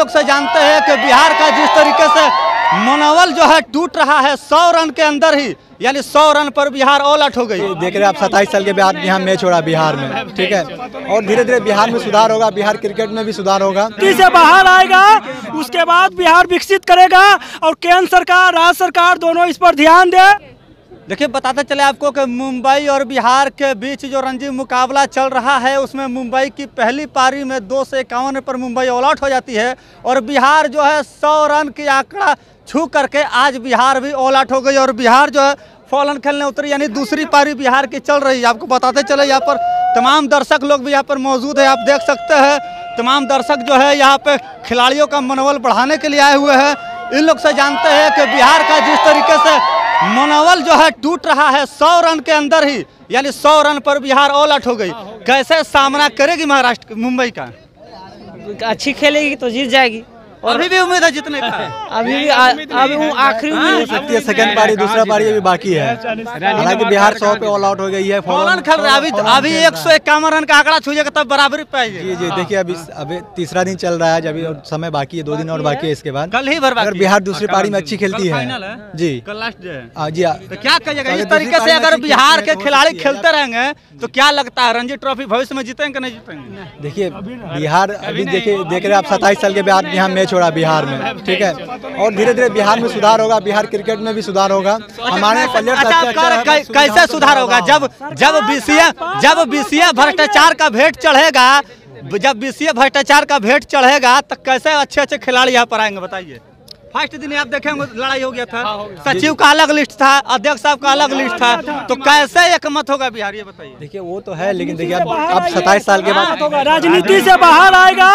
लोग से जानते हैं कि बिहार का जिस तरीके से मनोबल जो है टूट रहा है सौ रन के अंदर ही यानी सौ रन पर बिहार ऑल आउट हो गई। देख रहे हैं आप सत्ताईस साल के बाद यहाँ मैच हो रहा है बिहार में ठीक है? और धीरे धीरे बिहार में सुधार होगा बिहार क्रिकेट में भी सुधार होगा। से बाहर आएगा उसके बाद बिहार विकसित करेगा और केंद्र सरकार राज्य सरकार दोनों इस पर ध्यान दे। देखिए, बताते चले आपको कि मुंबई और बिहार के बीच जो रणजी मुकाबला चल रहा है, उसमें मुंबई की पहली पारी में दो सौ इक्यावन पर मुंबई ऑल आउट हो जाती है और बिहार जो है सौ रन की आंकड़ा छू करके आज बिहार भी ऑल आउट हो गई और बिहार जो है फॉलन खेलने उतरी, यानी दूसरी पारी बिहार की चल रही है। आपको बताते चले, यहाँ पर तमाम दर्शक लोग भी यहाँ पर मौजूद है, आप देख सकते हैं, तमाम दर्शक जो है यहाँ पे खिलाड़ियों का मनोबल बढ़ाने के लिए आए हुए हैं। इन लोग से जानते हैं कि बिहार का जिस तरीके से मनोबल जो है टूट रहा है, सौ रन के अंदर ही, यानी सौ रन पर बिहार ऑल आउट हो गई। कैसे सामना करेगी महाराष्ट्र, मुंबई का? अच्छी खेलेगी तो जीत जाएगी। और अभी भी उम्मीद है जीतने का अभी भी अभी वो आखिरी हो उम्मीद सकती है। सेकंड पारी दूसरा पारी अभी बाकी है। हालाँकि बिहार सौ पे ऑल आउट हो गई है फॉलन खेल रहा अभी अभी एक सौ इक्यावन रन का आंकड़ा छूएगा तब बराबरी पाएगी जी जी देखिए अभी अभी तीसरा दिन चल रहा है अभी समय बाकी है दो दिन और बाकी है। इसके बाद। कल ही भर अगर बिहार दूसरी पारी में अच्छी खेलती है। है? जी। कल लास्ट डे है। हाँ, जी हाँ। तो क्या कहिएगा इस तरीके से अगर बिहार के तो खिलाड़ी खेलते रहेंगे तो क्या लगता है? रणजी ट्रॉफी भविष्य में जीतेंगे कि नहीं जीतेंगे? देखिए बिहार अभी देखिए देख रहे आप सत्ताईस साल के बाद यहाँ मैच रहा बिहार में। ठीक है? और धीरे धीरे बिहार में सुधार होगा बिहार क्रिकेट में भी सुधार होगा। हमारे प्लेयर अच्छा कै- कैसे सुधार होगा? जब जब बीसीए जब बीसीए भ्रष्टाचार का भेंट चढ़ेगा जब बीसीए भ्रष्टाचार का भेंट चढ़ेगा तो कैसे अच्छे अच्छे खिलाड़ी यहाँ पर आएँगे बताइए। फ़र्स्ट दिन आप देखेंगे लड़ाई हो गया था सचिव का अलग लिस्ट था अध्यक्ष साहब का अलग लिस्ट था तो कैसे एक मत होगा बिहार ये बताइए देखिए वो तो है लेकिन देखिए अब सताईस साल के बाद राजनीति से बाहर आएगा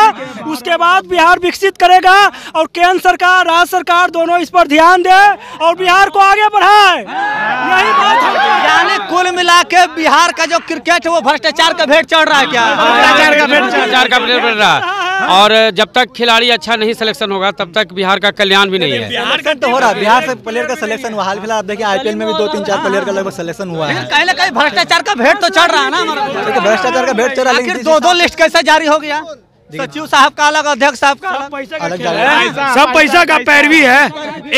उसके बाद बिहार विकसित करेगा और केंद्र सरकार राज्य सरकार दोनों इस पर ध्यान दे और बिहार को आगे बढ़ाए यही बात है यानी कुल मिला के बिहार का जो क्रिकेट है वो भ्रष्टाचार का भेंट चढ़ रहा है क्या भ्रष्टाचार का भ्रष्टाचार का प्लेयर बढ़ रहा है और जब तक खिलाड़ी अच्छा नहीं सिलेक्शन होगा तब तक बिहार का कल्याण भी नहीं है। सिलेक्शन तो हो रहा है। बिहार से प्लेयर का सिलेक्शन हुआ। हाल फ़िलहाल आप देखिए आईपीएल में भी दो तीन चार प्लेयर का लगभग सिलेक्शन हुआ है। कहीं ना कहीं भ्रष्टाचार का भेंट तो चढ़ रहा है ना देखिए भ्रष्टाचार का भेंट चढ़ रहा है दो दो लिस्ट कैसे जारी हो गया? सचिव साहब का अलग अध्यक्ष साहब का अलग। अलग जगह सब पैसा का पैरवी है।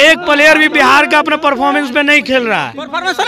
एक प्लेयर भी बिहार का अपने परफॉर्मेंस में नहीं खेल रहा है।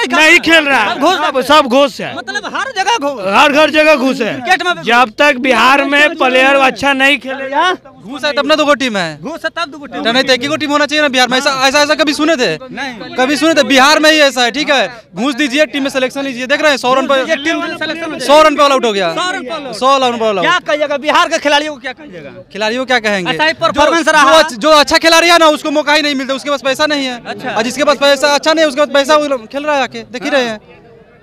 नहीं खेल रहा। सब घुस है। सब घुस है। मतलब हर जगह हर घर जगह घुस है। जब तक बिहार में प्लेयर अच्छा नहीं खेलेगा घूस है तब ना दो टीम है। घूस है तब दो टीम तो नहीं तो एक ही टीम होना चाहिए ना बिहार में। ऐसा ऐसा ऐसा कभी सुने थे? नहीं। कभी सुने थे? बिहार में ही ऐसा है ठीक है? घूस दीजिए टीम में सिलेक्शन लीजिए। देख रहे हैं सौ रन ये पर टीम सौ रन पे ऑल आउट हो गया। सौ रन पे all out। सौ रन पे ऑल क्या आउट कहिएगा बिहार के खिलाड़ियों को क्या कहिएगा? खिलाड़ियों क्या कहेंगे? अच्छा, ये जो, जो, रहा। अच्छ- जो अच्छा खिलाड़ी है ना उसको मौका ही नहीं मिलता उसके पास पैसा नहीं है। अच्छा। और जिसके पास पैसा अच्छा नहीं उसके पास पैसा खेल रहा है आके देख ही रहे हैं।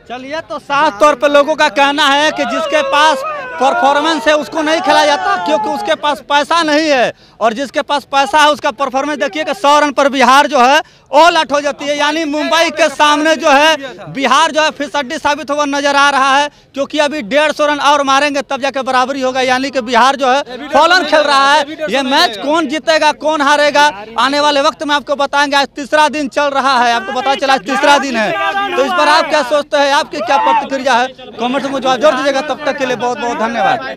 चलिए तो साफ़ तौर पे लोगों का कहना है कि जिसके पास परफॉर्मेंस है उसको नहीं खिलाया जाता क्योंकि उसके पास पैसा नहीं है। और जिसके पास पैसा है उसका परफॉर्मेंस देखिए कि सौ रन पर बिहार जो है ऑल आउट हो जाती है। यानी मुंबई के सामने जो है बिहार जो है फिसड्डी साबित हुआ नज़र आ रहा है क्योंकि अभी डेढ़ सौ रन और मारेंगे तब जाके बराबरी होगा। यानी कि बिहार जो है फॉलन खेल रहा है। ये मैच कौन जीतेगा कौन हारेगा आने वाले वक्त में आपको बताएँगे। आज तीसरा दिन चल रहा है। आपको पता चला आज तीसरा दिन है। तो इस पर आप क्या सोचते हैं? आपकी क्या प्रतिक्रिया है? कमेंट में जवाब जोड़ दीजिएगा। तब तक के लिए बहुत बहुत धन्यवाद।